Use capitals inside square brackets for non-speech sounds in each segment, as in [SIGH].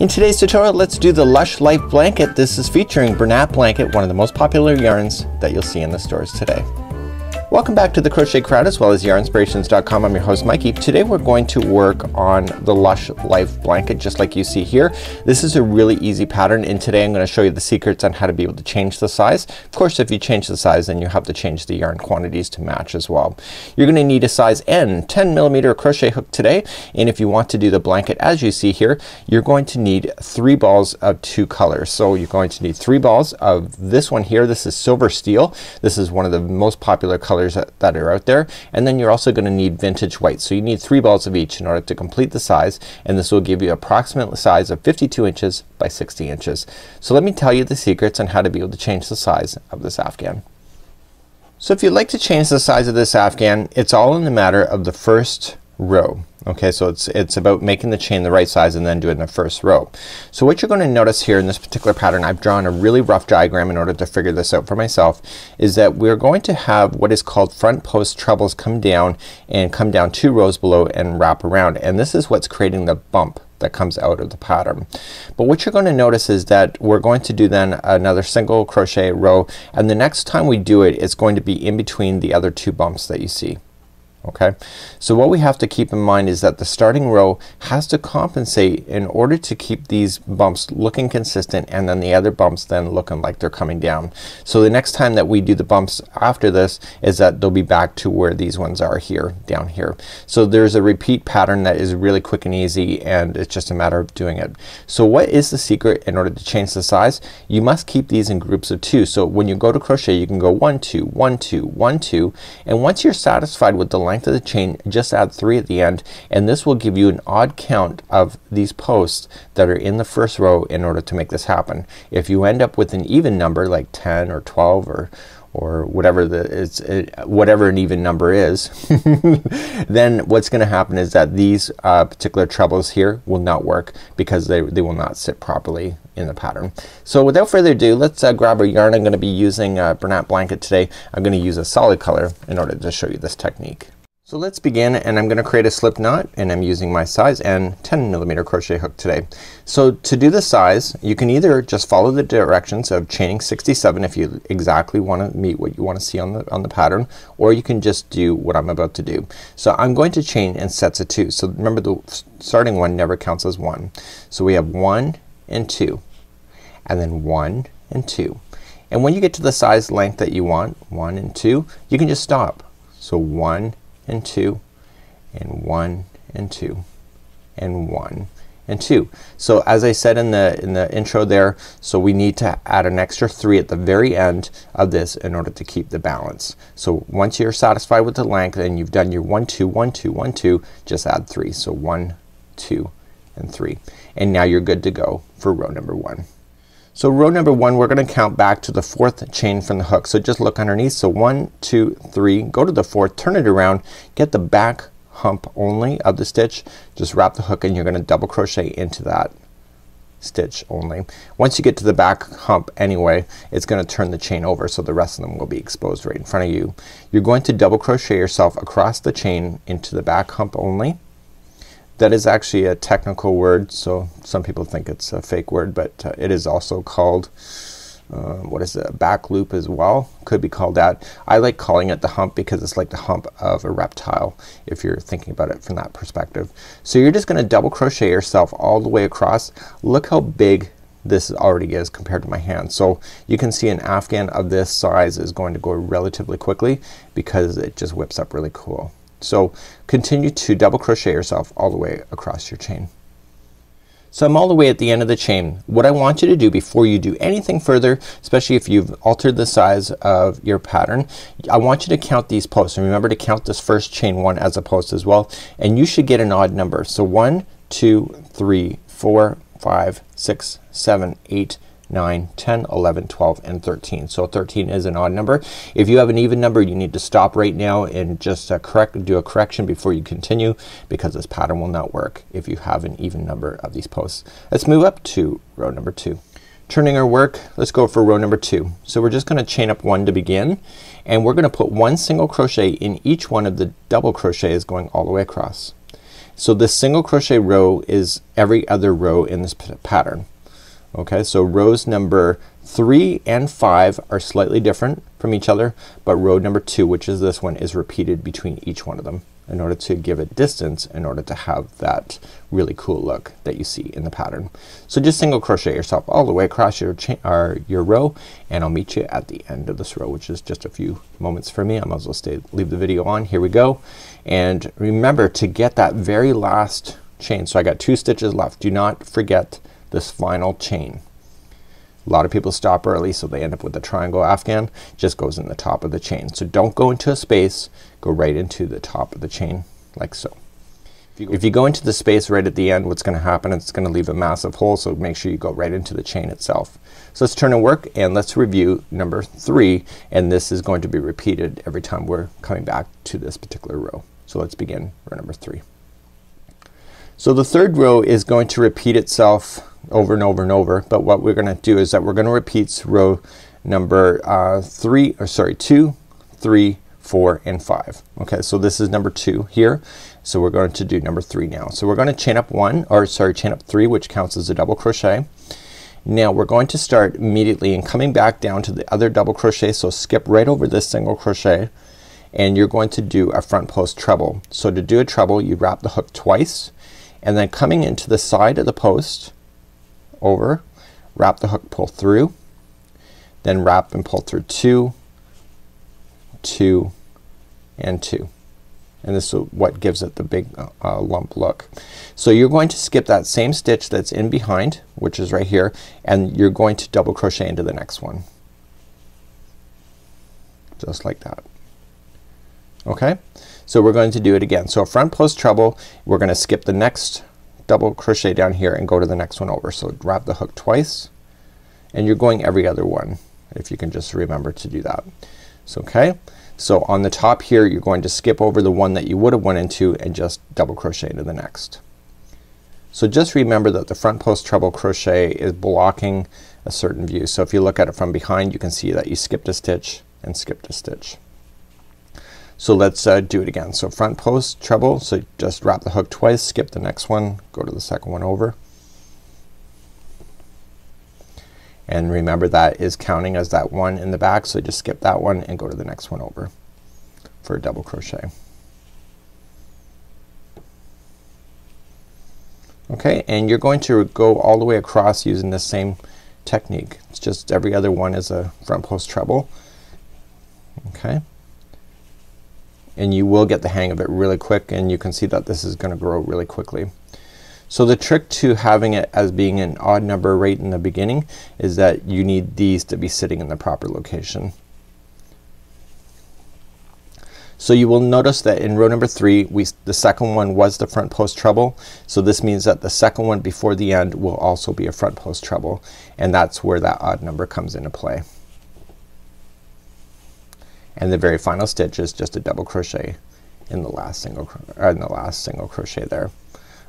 In today's tutorial, let's do the Lush Life Blanket. This is featuring Bernat Blanket, one of the most popular yarns that you'll see in the stores today. Welcome back to the Crochet Crowd as well as yarnspirations.com. I'm your host Mikey. Today we're going to work on the Lush Life blanket just like you see here. This is a really easy pattern and today I'm going to show you the secrets on how to be able to change the size. Of course if you change the size then you have to change the yarn quantities to match as well. You're going to need a size N 10 millimeter crochet hook today and if you want to do the blanket as you see here you're going to need three balls of two colors. So you're going to need three balls of this one here. This is silver steel. This is one of the most popular colors colors that, that are out there and then you're also gonna need vintage white. So you need three balls of each in order to complete the size and this will give you approximate size of 52 inches by 60 inches. So let me tell you the secrets on how to be able to change the size of this afghan. So if you'd like to change the size of this afghan it's all in the matter of the first row. Okay, so it's it's about making the chain the right size and then doing the first row. So what you're going to notice here in this particular pattern, I've drawn a really rough diagram in order to figure this out for myself, is that we're going to have what is called front post trebles come down and come down two rows below and wrap around and this is what's creating the bump that comes out of the pattern. But what you're going to notice is that we're going to do then another single crochet row and the next time we do it it's going to be in between the other two bumps that you see okay. So what we have to keep in mind is that the starting row has to compensate in order to keep these bumps looking consistent and then the other bumps then looking like they're coming down. So the next time that we do the bumps after this is that they'll be back to where these ones are here down here. So there's a repeat pattern that is really quick and easy and it's just a matter of doing it. So what is the secret in order to change the size? You must keep these in groups of two. So when you go to crochet you can go one, two, one, two, one, two and once you're satisfied with the length of the chain just add three at the end and this will give you an odd count of these posts that are in the first row in order to make this happen. If you end up with an even number like 10 or 12 or or whatever the it's it, whatever an even number is [LAUGHS] then what's gonna happen is that these uh, particular trebles here will not work because they, they will not sit properly in the pattern. So without further ado let's uh, grab our yarn. I'm gonna be using uh, Bernat Blanket today. I'm gonna use a solid color in order to show you this technique. So let's begin and I'm gonna create a slip knot and I'm using my size N 10 millimeter crochet hook today. So to do the size you can either just follow the directions of chaining 67 if you exactly want to meet what you want to see on the on the pattern or you can just do what I'm about to do. So I'm going to chain in sets of two. So remember the starting one never counts as one. So we have one and two and then one and two. And when you get to the size length that you want, one and two, you can just stop. So one and two and one and two and one and two. So as I said in the in the intro there, so we need to add an extra three at the very end of this in order to keep the balance. So once you're satisfied with the length and you've done your one two one two one two just add three. So one two and three and now you're good to go for row number one. So row number one we're gonna count back to the fourth chain from the hook. So just look underneath. So one, two, three, go to the fourth, turn it around, get the back hump only of the stitch, just wrap the hook and you're gonna double crochet into that stitch only. Once you get to the back hump anyway it's gonna turn the chain over so the rest of them will be exposed right in front of you. You're going to double crochet yourself across the chain into the back hump only that is actually a technical word so some people think it's a fake word but uh, it is also called uh, what is it a back loop as well could be called that. I like calling it the hump because it's like the hump of a reptile if you're thinking about it from that perspective. So you're just gonna double crochet yourself all the way across. Look how big this already is compared to my hand. So you can see an afghan of this size is going to go relatively quickly because it just whips up really cool. So continue to double crochet yourself all the way across your chain. So I'm all the way at the end of the chain. What I want you to do before you do anything further, especially if you've altered the size of your pattern, I want you to count these posts. And remember to count this first chain one as a post as well. And you should get an odd number. So one, two, three, four, five, six, seven, eight, 9, 10, 11, 12, and 13. So 13 is an odd number. If you have an even number you need to stop right now and just uh, correct do a correction before you continue because this pattern will not work if you have an even number of these posts. Let's move up to row number 2. Turning our work let's go for row number 2. So we're just gonna chain up one to begin and we're gonna put one single crochet in each one of the double crochets going all the way across. So this single crochet row is every other row in this pattern. Okay, so rows number three and five are slightly different from each other, but row number two, which is this one, is repeated between each one of them in order to give it distance in order to have that really cool look that you see in the pattern. So just single crochet yourself all the way across your chain or your row and I'll meet you at the end of this row which is just a few moments for me. I might as well stay leave the video on. Here we go. And remember to get that very last chain. So I got two stitches left. Do not forget this final chain. A lot of people stop early so they end up with a triangle afghan. Just goes in the top of the chain. So don't go into a space. Go right into the top of the chain like so. If you, if you go into the space right at the end what's gonna happen it's gonna leave a massive hole so make sure you go right into the chain itself. So let's turn and work and let's review number three and this is going to be repeated every time we're coming back to this particular row. So let's begin row number three. So the third row is going to repeat itself over and over and over but what we're gonna do is that we're gonna repeat row number uh, three or sorry two three four and five. Okay so this is number two here. So we're going to do number three now. So we're going to chain up one or sorry chain up three which counts as a double crochet. Now we're going to start immediately and coming back down to the other double crochet so skip right over this single crochet and you're going to do a front post treble. So to do a treble you wrap the hook twice and then coming into the side of the post over, wrap the hook, pull through, then wrap and pull through two, two, and two. And this is what gives it the big uh, lump look. So you're going to skip that same stitch that's in behind, which is right here, and you're going to double crochet into the next one. Just like that. Okay? So we're going to do it again. So front post treble, we're gonna skip the next double crochet down here and go to the next one over. So wrap the hook twice and you're going every other one if you can just remember to do that. So okay. So on the top here you're going to skip over the one that you would have went into and just double crochet into the next. So just remember that the front post treble crochet is blocking a certain view. So if you look at it from behind you can see that you skipped a stitch and skipped a stitch. So let's uh, do it again. So front post treble, so just wrap the hook twice, skip the next one, go to the second one over. And remember that is counting as that one in the back so just skip that one and go to the next one over for a double crochet. Okay, and you're going to go all the way across using the same technique. It's just every other one is a front post treble. Okay and you will get the hang of it really quick and you can see that this is gonna grow really quickly. So the trick to having it as being an odd number right in the beginning is that you need these to be sitting in the proper location. So you will notice that in row number three we the second one was the front post treble. So this means that the second one before the end will also be a front post treble and that's where that odd number comes into play and the very final stitch is just a double crochet in the last single or uh, in the last single crochet there.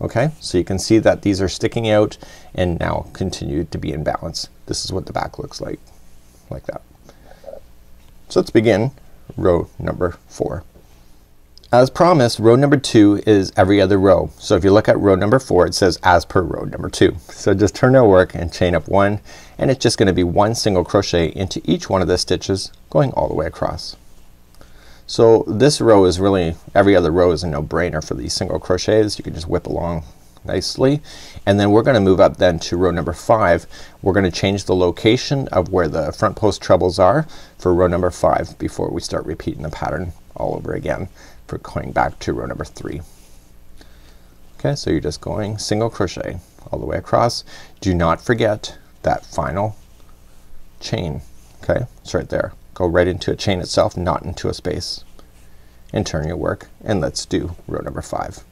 Okay, so you can see that these are sticking out and now continue to be in balance. This is what the back looks like, like that. So let's begin row number four. As promised, row number two is every other row. So if you look at row number four, it says as per row number two. So just turn our work and chain up one and it's just gonna be one single crochet into each one of the stitches going all the way across. So this row is really every other row is a no-brainer for these single crochets. You can just whip along nicely and then we're gonna move up then to row number five. We're gonna change the location of where the front post trebles are for row number five before we start repeating the pattern all over again for going back to row number three. Okay, so you're just going single crochet all the way across. Do not forget that final chain. Okay, it's right there. Go right into a chain itself, not into a space. And turn your work and let's do row number five.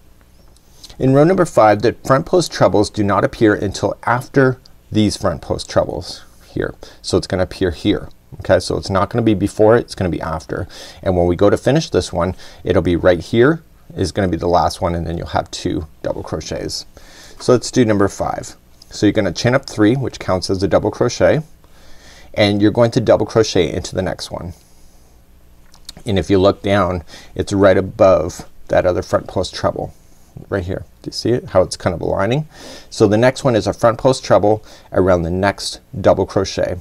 In row number five the front post trebles do not appear until after these front post trebles here. So it's gonna appear here. Okay, so it's not gonna be before it's gonna be after. And when we go to finish this one it'll be right here is gonna be the last one and then you'll have two double crochets. So let's do number five. So you're gonna chain up three which counts as a double crochet and you're going to double crochet into the next one. And if you look down it's right above that other front post treble. right here. Do you see it? How it's kind of aligning? So the next one is a front post treble around the next double crochet.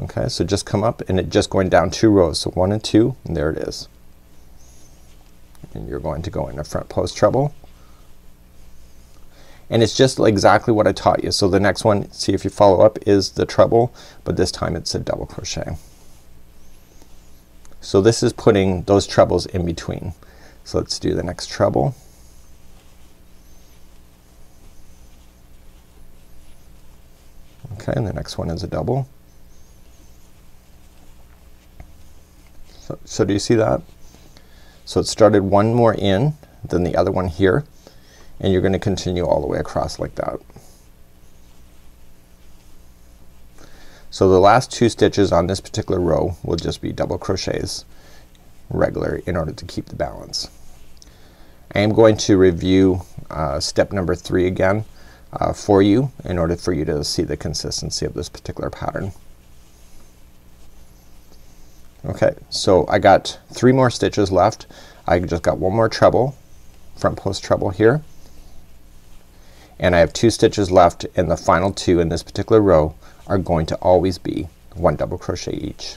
Okay, so just come up and it just going down two rows. So one and two and there it is. And you're going to go in a front post treble. And it's just exactly what I taught you. So the next one, see if you follow up, is the treble, but this time it's a double crochet. So this is putting those trebles in between. So let's do the next treble. Okay, and the next one is a double. So, do you see that? So it started one more in than the other one here and you're gonna continue all the way across like that. So the last two stitches on this particular row will just be double crochets regular in order to keep the balance. I am going to review uh, step number three again uh, for you in order for you to see the consistency of this particular pattern. Okay, so I got three more stitches left. I just got one more treble, front post treble here. And I have two stitches left and the final two in this particular row are going to always be one double crochet each.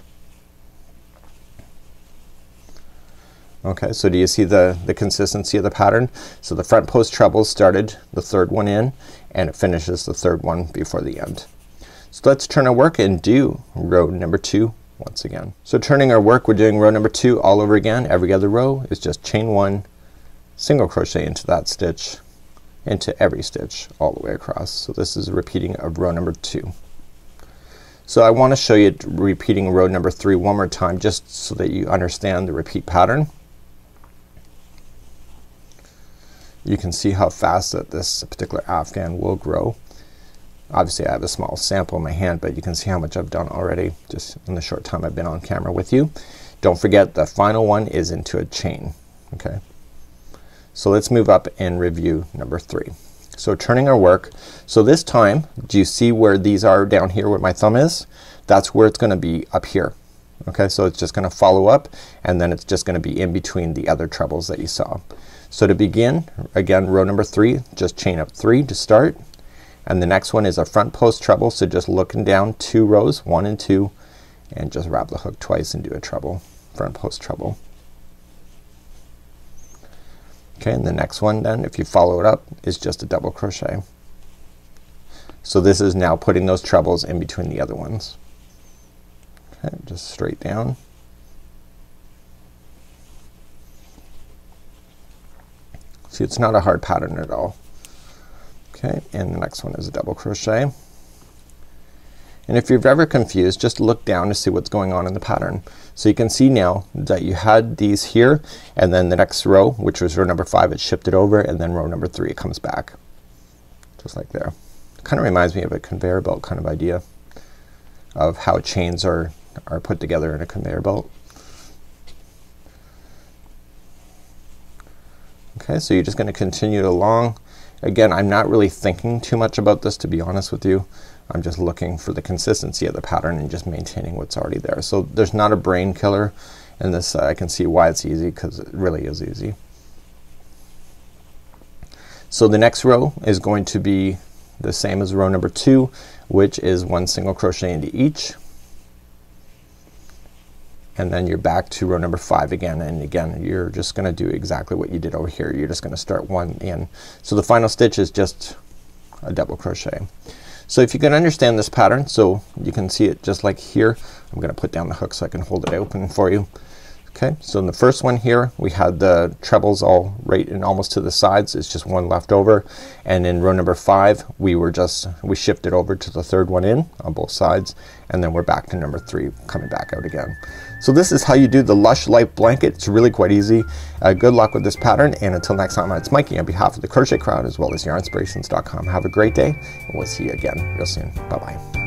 Okay, so do you see the, the consistency of the pattern? So the front post treble started the third one in and it finishes the third one before the end. So let's turn our work and do row number two once again. So turning our work we're doing row number two all over again. Every other row is just chain one, single crochet into that stitch, into every stitch all the way across. So this is a repeating of row number two. So I want to show you repeating row number three one more time just so that you understand the repeat pattern. You can see how fast that this particular afghan will grow. Obviously I have a small sample in my hand but you can see how much I've done already just in the short time I've been on camera with you. Don't forget the final one is into a chain. Okay. So let's move up and review number three. So turning our work. So this time do you see where these are down here where my thumb is? That's where it's gonna be up here. Okay, so it's just gonna follow up and then it's just gonna be in between the other trebles that you saw. So to begin again row number three just chain up three to start and the next one is a front post treble so just looking down two rows one and two and just wrap the hook twice and do a treble front post treble. Okay, and the next one then if you follow it up is just a double crochet. So this is now putting those trebles in between the other ones. Okay, just straight down. See it's not a hard pattern at all. Okay, and the next one is a double crochet. And if you're ever confused just look down to see what's going on in the pattern. So you can see now that you had these here and then the next row which was row number five it shifted over and then row number three comes back. Just like there. Kind of reminds me of a conveyor belt kind of idea of how chains are are put together in a conveyor belt. Okay, so you're just gonna continue along. Again, I'm not really thinking too much about this to be honest with you. I'm just looking for the consistency of the pattern and just maintaining what's already there. So there's not a brain killer in this. Uh, I can see why it's easy because it really is easy. So the next row is going to be the same as row number two which is one single crochet into each and then you're back to row number five again and again you're just gonna do exactly what you did over here. You're just gonna start one in. So the final stitch is just a double crochet. So if you can understand this pattern so you can see it just like here I'm gonna put down the hook so I can hold it open for you. Okay, so in the first one here we had the trebles all right and almost to the sides. It's just one left over. And in row number five we were just we shifted over to the third one in on both sides and then we're back to number three coming back out again. So this is how you do the Lush Life blanket. It's really quite easy. Uh, good luck with this pattern and until next time it's Mikey on behalf of the Crochet Crowd as well as yarnspirations.com. Have a great day and we'll see you again real soon. Bye bye.